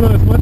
don't know